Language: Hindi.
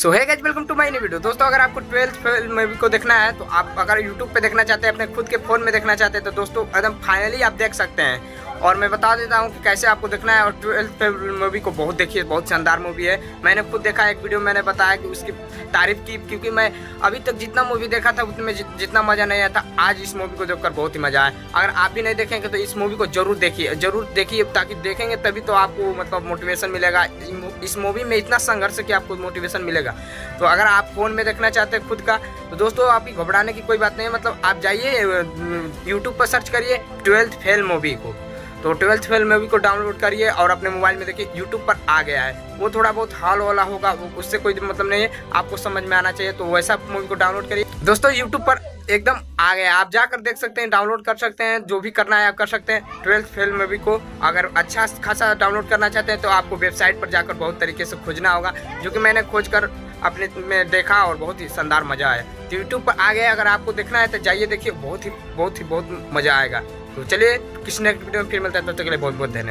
So hi guys welcome to my video दोस्तों, अगर आपको ट्वेल्थ फेल मूवी को देखना है तो आप अगर यूट्यूब पे देखना चाहते हैं, अपने खुद के फ़ोन में देखना चाहते हैं तो दोस्तों एकदम फाइनली आप देख सकते हैं। और मैं बता देता हूँ कि कैसे आपको देखना है और ट्वेल्थ फ़िल्म मूवी को बहुत देखिए, बहुत शानदार मूवी है। मैंने खुद देखा, एक वीडियो मैंने बताया कि उसकी तारीफ़ की, क्योंकि मैं अभी तक जितना मूवी देखा था, उतने जितना मज़ा नहीं आया था। आज इस मूवी को देखकर बहुत ही मज़ा आया। अगर आप भी नहीं देखेंगे तो इस मूवी को ज़रूर देखिए। ज़रूर देखिए, ताकि देखेंगे तभी तो आपको मतलब मोटिवेशन मिलेगा। इस मूवी में इतना संघर्ष कि आपको मोटिवेशन मिलेगा। तो अगर आप फ़ोन में देखना चाहते हैं खुद का तो दोस्तों, आपकी घबराने की कोई बात नहीं है। मतलब आप जाइए यूट्यूब पर सर्च करिए, ट्वेल्थ फेल मूवी को। तो ट्वेल्थ फेल मूवी को डाउनलोड करिए और अपने मोबाइल में देखिए यूट्यूब पर आ गया है। वो थोड़ा बहुत हाल वाला होगा उससे कोई मतलब नहीं है, आपको समझ में आना चाहिए तो वैसा मूवी को डाउनलोड करिए। दोस्तों यूट्यूब पर एकदम आ गया आप जाकर देख सकते हैं डाउनलोड कर सकते हैं, जो भी करना है आप कर सकते हैं। ट्वेल्थ फेल मूवी को अगर अच्छा खासा डाउनलोड करना चाहते हैं तो आपको वेबसाइट पर जाकर बहुत तरीके से खोजना होगा, जो कि मैंने खोज कर अपने में देखा और बहुत ही शानदार मज़ा आया। तो यूट्यूब पर आ गए अगर आपको देखना है तो जाइए, देखिए, बहुत ही बहुत ही, बहुत मज़ा आएगा। तो चलिए, किसी नेक्स्ट वीडियो में फिर मिलता है, तब तक के लिए बहुत बहुत धन्यवाद।